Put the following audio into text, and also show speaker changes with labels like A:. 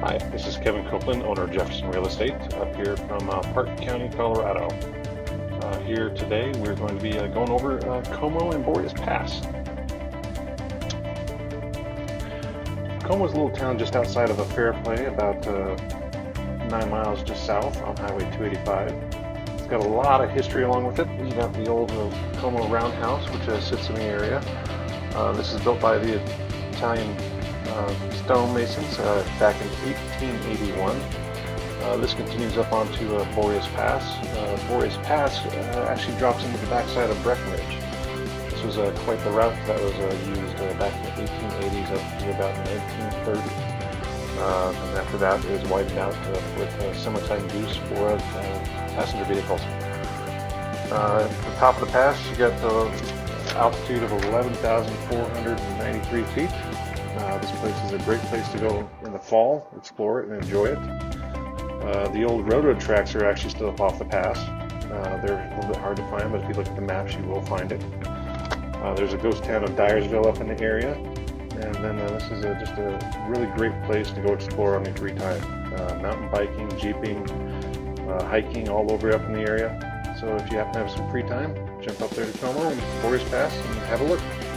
A: Hi, this is Kevin Copeland, owner of Jefferson Real Estate, up here from uh, Park County, Colorado. Uh, here today, we're going to be uh, going over uh, Como and Boreas Pass. Como is a little town just outside of a Fairplay, about uh, nine miles just south on Highway 285. It's got a lot of history along with it. You got the old uh, Como Roundhouse, which sits in the area. This is built by the Italian uh, stonemasons uh, back in 1881. Uh, this continues up onto uh, Boreas Pass. Uh, Boreas Pass uh, actually drops into the backside of Breckenridge. This was uh, quite the route that was uh, used back in the 1880s up to about 1930. Uh, and after that, it was widened out with summertime use for passenger vehicles. At the top of the pass, you got the altitude of 11,493 feet. Uh, this place is a great place to go in the fall, explore it and enjoy it. Uh, the old railroad tracks are actually still up off the pass. Uh, they're a little bit hard to find, but if you look at the maps, you will find it. Uh, there's a ghost town of Dyersville up in the area, and then uh, this is a, just a really great place to go explore on your free time. Uh, mountain biking, jeeping, hiking all over up in the area. So if you happen to have some free time, jump up there to Como and Boreas Pass and have a look.